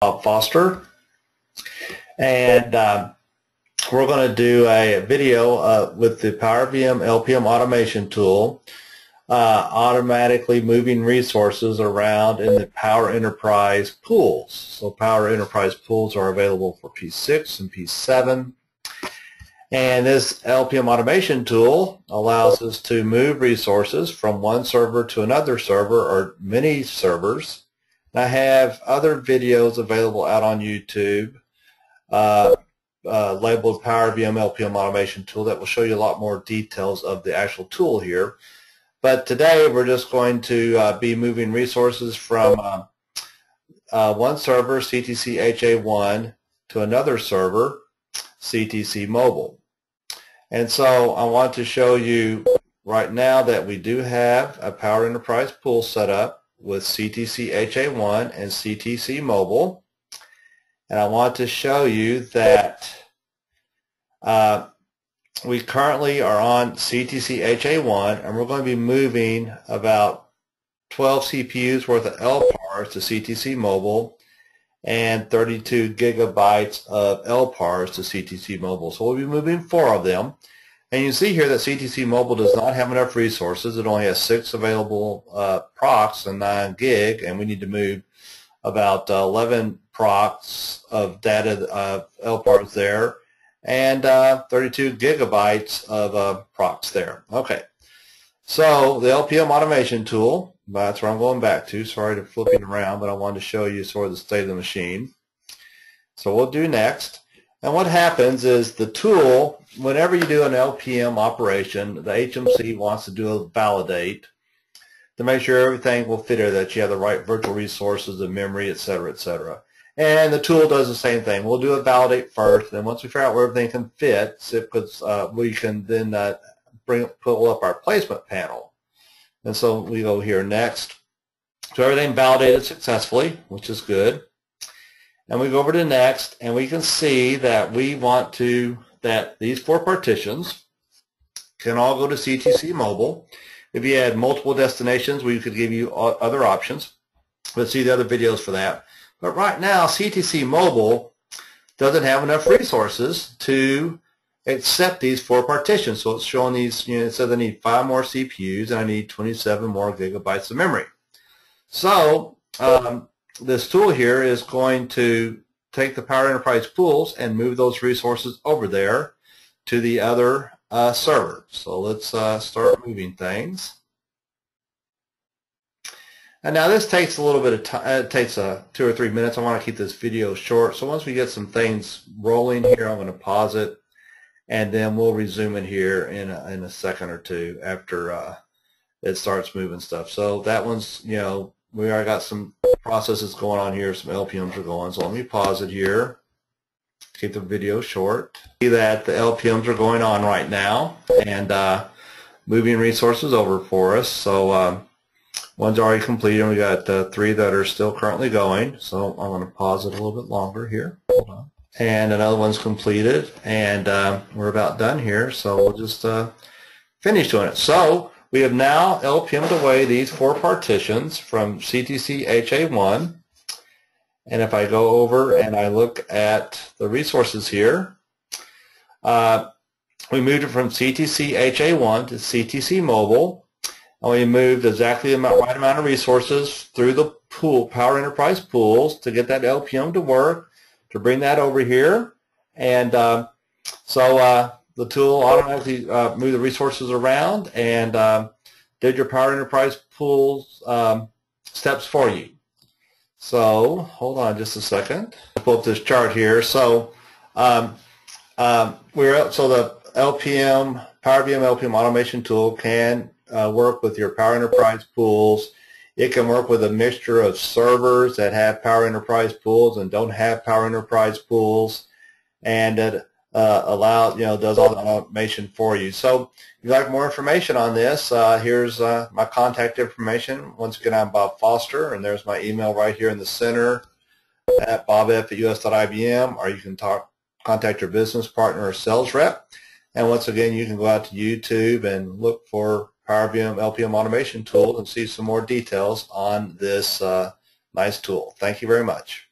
Bob Foster. And um, we're going to do a video uh, with the PowerVM LPM automation tool, uh, automatically moving resources around in the Power Enterprise pools. So Power Enterprise pools are available for P6 and P7. And this LPM automation tool allows us to move resources from one server to another server or many servers. I have other videos available out on YouTube uh, uh, labeled Power VM LPM automation tool that will show you a lot more details of the actual tool here. But today we're just going to uh, be moving resources from uh, uh, one server, CTC HA1, to another server, CTC Mobile. And so I want to show you right now that we do have a Power Enterprise pool set up with CTC HA1 and CTC Mobile. And I want to show you that uh, we currently are on CTC HA1 and we're going to be moving about 12 CPUs worth of LPARs to CTC Mobile and 32 gigabytes of LPARs to CTC Mobile. So we'll be moving four of them. And you see here that CTC Mobile does not have enough resources. It only has six available uh, procs and 9 gig, and we need to move about uh, 11 procs of data of LPARs there and uh, 32 gigabytes of uh, procs there. Okay. So the LPM automation tool, that's where I'm going back to. Sorry to flipping around, but I wanted to show you sort of the state of the machine. So we'll do next. And what happens is the tool, whenever you do an LPM operation, the HMC wants to do a validate to make sure everything will fit there, that you have the right virtual resources, the memory, et cetera, et cetera. And the tool does the same thing. We'll do a validate first, and once we figure out where everything can fit, uh, we can then uh, bring pull up our placement panel. And so we go here next. So everything validated successfully, which is good. And we go over to next, and we can see that we want to, that these four partitions can all go to CTC Mobile. If you had multiple destinations, we could give you other options. Let's see the other videos for that. But right now, CTC Mobile doesn't have enough resources to accept these four partitions. So it's showing these, you know, it says I need five more CPUs and I need 27 more gigabytes of memory. So um, this tool here is going to take the Power Enterprise pools and move those resources over there to the other uh, server. So let's uh, start moving things. And now this takes a little bit of time. It takes uh, two or three minutes. I want to keep this video short. So once we get some things rolling here, I'm going to pause it and then we'll resume it here in a, in a second or two after uh, it starts moving stuff. So that one's, you know, we already got some processes going on here, some LPMs are going. So let me pause it here, keep the video short. See that the LPMs are going on right now and uh, moving resources over for us. So um, one's already completed. We got uh, three that are still currently going. So I'm going to pause it a little bit longer here. And another one's completed and uh, we're about done here so we'll just uh, finish doing it. So we have now LPM'd away these four partitions from CTC HA1 and if I go over and I look at the resources here uh, we moved it from CTC HA1 to CTC Mobile and we moved exactly the right amount of resources through the pool Power Enterprise pools to get that LPM to work to bring that over here. And uh, so uh, the tool automatically uh, move the resources around and um, did your Power Enterprise pools um, steps for you. So hold on just a second. I'll pull up this chart here. So um, um we're so the LPM Power VM LPM automation tool can uh, work with your Power Enterprise pools it can work with a mixture of servers that have Power Enterprise pools and don't have Power Enterprise pools, and it uh, allows, you know, does all the automation for you. So if you'd like more information on this, uh, here's uh, my contact information. Once again, I'm Bob Foster, and there's my email right here in the center at bobf at us.ibm, or you can talk, contact your business partner or sales rep. And once again, you can go out to YouTube and look for Power VM LPM automation tool and see some more details on this uh, nice tool. Thank you very much.